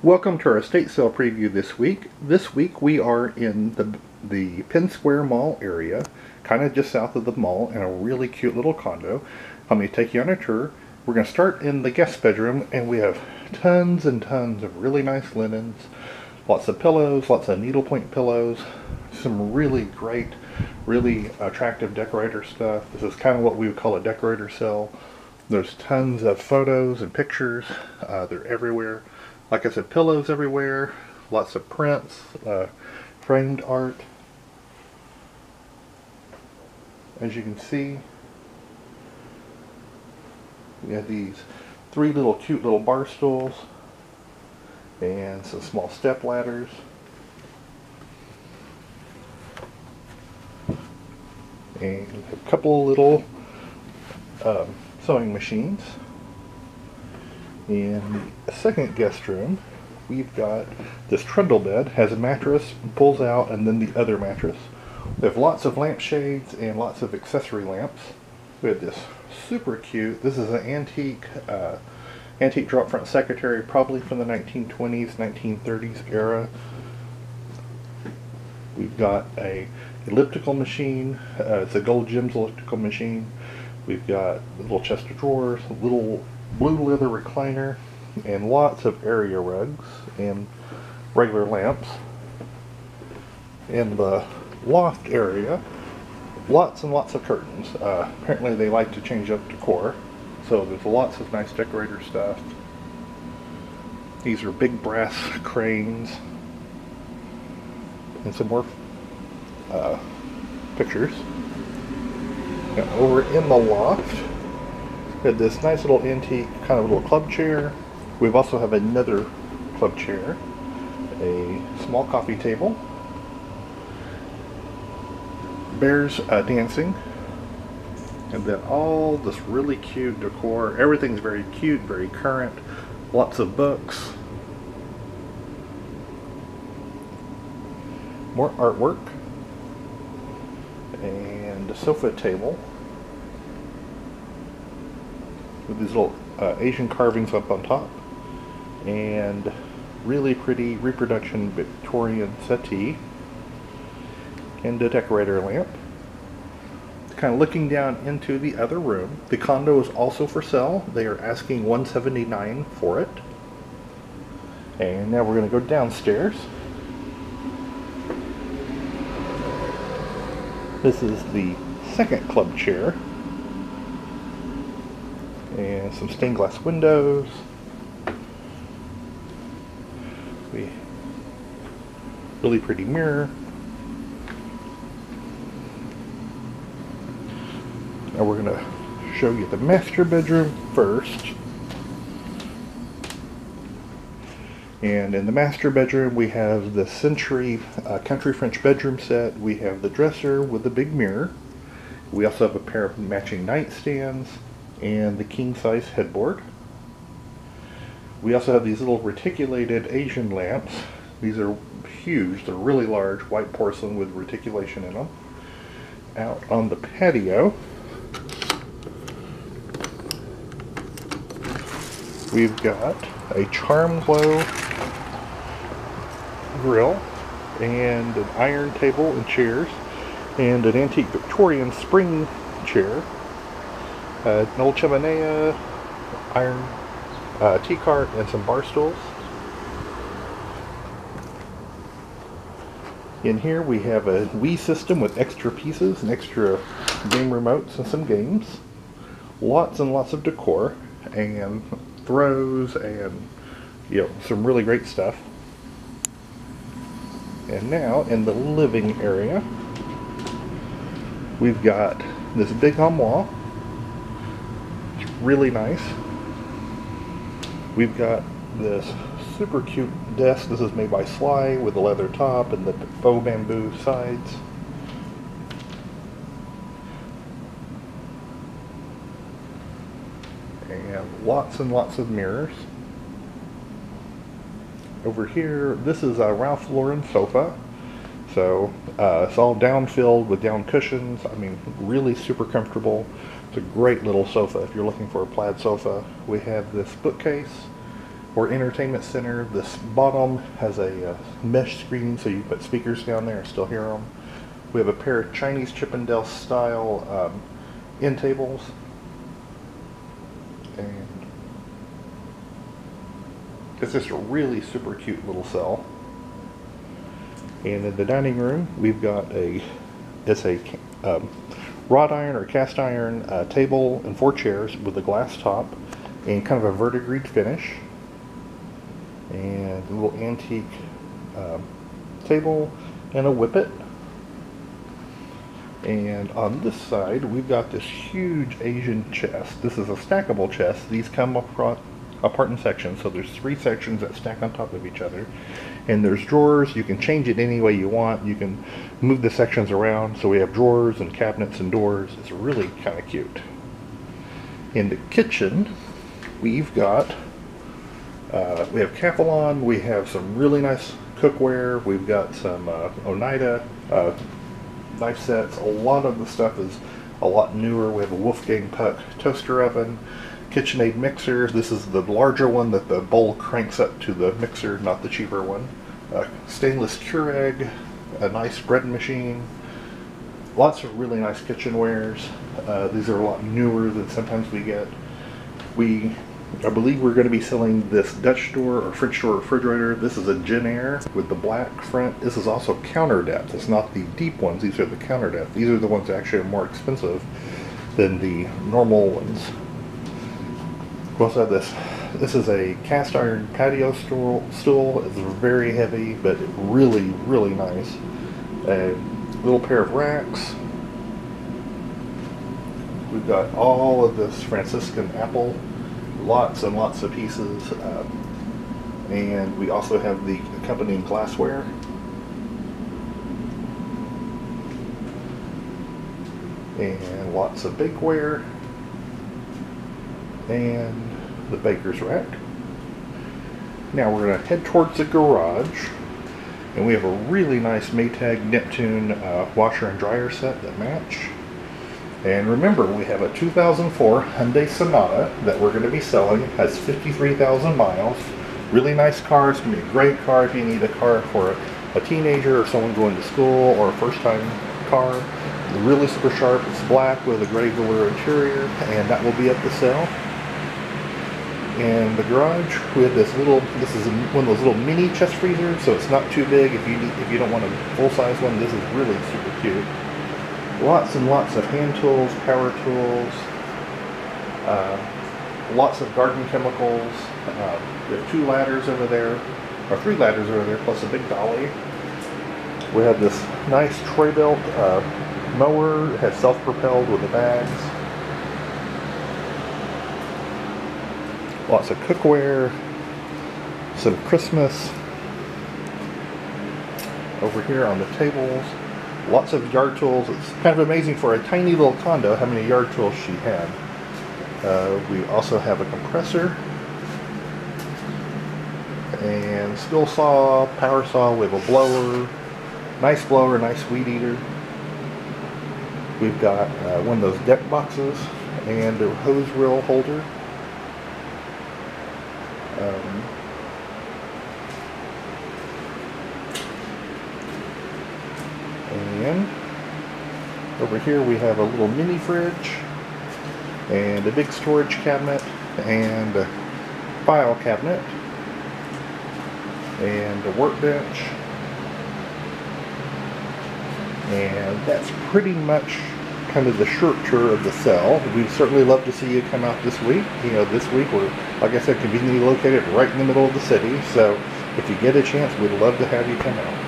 Welcome to our estate sale preview this week. This week we are in the the Penn Square Mall area, kind of just south of the mall, in a really cute little condo. Let me take you on a tour. We're going to start in the guest bedroom, and we have tons and tons of really nice linens, lots of pillows, lots of needlepoint pillows, some really great, really attractive decorator stuff. This is kind of what we would call a decorator cell. There's tons of photos and pictures. Uh, they're everywhere. Like I said, pillows everywhere, lots of prints, uh, framed art. As you can see, we have these three little cute little bar stools and some small step ladders. And a couple little um, sewing machines. In the second guest room, we've got this trundle bed, has a mattress, pulls out, and then the other mattress. We have lots of lampshades and lots of accessory lamps. We have this super cute, this is an antique, uh, antique drop front secretary, probably from the 1920s, 1930s era. We've got a elliptical machine, uh, it's a Gold's Gym elliptical machine. We've got a little chest of drawers, a little blue leather recliner and lots of area rugs and regular lamps. In the loft area, lots and lots of curtains. Uh, apparently they like to change up decor, so there's lots of nice decorator stuff. These are big brass cranes and some more uh, pictures. Over in the loft, we have this nice little antique kind of little club chair. We also have another club chair, a small coffee table, bears uh, dancing, and then all this really cute decor. Everything's very cute, very current, lots of books, more artwork, and a sofa table with these little uh, Asian carvings up on top and really pretty reproduction Victorian settee and a decorator lamp. Kind of looking down into the other room. The condo is also for sale. They are asking 179 for it. And now we're going to go downstairs. This is the second club chair and some stained glass windows. We really pretty mirror. Now we're going to show you the master bedroom first. And in the master bedroom, we have the Century uh, Country French bedroom set. We have the dresser with the big mirror. We also have a pair of matching nightstands and the king size headboard. We also have these little reticulated Asian lamps. These are huge, they're really large, white porcelain with reticulation in them. Out on the patio, we've got a Charm Glow grill and an iron table and chairs and an antique Victorian spring chair uh, an old chimenea, iron uh, tea cart, and some bar stools. In here we have a Wii system with extra pieces and extra game remotes and some games. Lots and lots of decor and throws and you know some really great stuff. And now in the living area we've got this big armoire It's really nice. We've got this super cute desk. This is made by Sligh with the leather top and the faux bamboo sides. And lots and lots of mirrors. Over here, this is a Ralph Lauren sofa. So uh, it's all down filled with down cushions. I mean, really super comfortable. It's a great little sofa if you're looking for a plaid sofa. We have this bookcase or entertainment center. This bottom has a uh, mesh screen so you put speakers down there and still hear them. We have a pair of Chinese Chippendale style um, end tables. And it's just a really super cute little cell. And in the dining room, we've got a, it's a um, wrought iron or cast iron uh, table and four chairs with a glass top and kind of a verdigris finish. And a little antique um, table and a whippet. And on this side, we've got this huge Asian chest. This is a stackable chest. These come apart, apart in sections, so there's three sections that stack on top of each other. And there's drawers. You can change it any way you want. You can move the sections around. So we have drawers and cabinets and doors. It's really kind of cute. In the kitchen, we've got, uh, we have Calphalon. We have some really nice cookware. We've got some uh, Oneida uh, knife sets. A lot of the stuff is a lot newer. We have a Wolfgang Puck toaster oven, KitchenAid mixer. This is the larger one that the bowl cranks up to the mixer, not the cheaper one. Uh, stainless Keurig, a nice bread machine. Lots of really nice kitchenwares. Uh, these are a lot newer than sometimes we get. We I believe we're going to be selling this Dutch door or French door refrigerator. This is a Jenn-Air with the black front. This is also counter depth. It's not the deep ones. These are the counter depth. These are the ones that actually are more expensive than the normal ones. We also have this. This is a cast iron patio stool. stool. It's very heavy, but really, really nice. A little pair of racks. We've got all of this Franciscan apple lots and lots of pieces. Um, and we also have the accompanying glassware. And lots of bakeware. And the baker's rack. Now we're going to head towards the garage. And we have a really nice Maytag Neptune uh, washer and dryer set that match. And remember, we have a 2004 Hyundai Sonata that we're going to be selling. It has 53,000 miles. Really nice car. It's going to be a great car if you need a car for a, a teenager or someone going to school or a first-time car. Really super sharp. It's black with a gray velour interior, and that will be up for sale. In the garage, we have this little. This is one of those little mini chest freezers, so it's not too big. If you need, if you don't want a full-size one, this is really super cute lots and lots of hand tools, power tools, uh, lots of garden chemicals. Uh, we have two ladders over there, or three ladders over there, plus a big dolly. We have this nice Troy-Bilt uh, mower. It has self-propelled with the bags. Lots of cookware, some Christmas. Over here on the tables, lots of yard tools. It's kind of amazing for a tiny little condo how many yard tools she had. Uh, we also have a compressor and skill saw, power saw. We have a blower, nice blower, nice weed eater. We've got uh, one of those deck boxes and a hose reel holder. Um, And over here we have a little mini fridge and a big storage cabinet and a file cabinet and a workbench. And that's pretty much kind of the short tour of the cell. We'd certainly love to see you come out this week. You know, this week we're, like I said, conveniently located right in the middle of the city. So if you get a chance, we'd love to have you come out.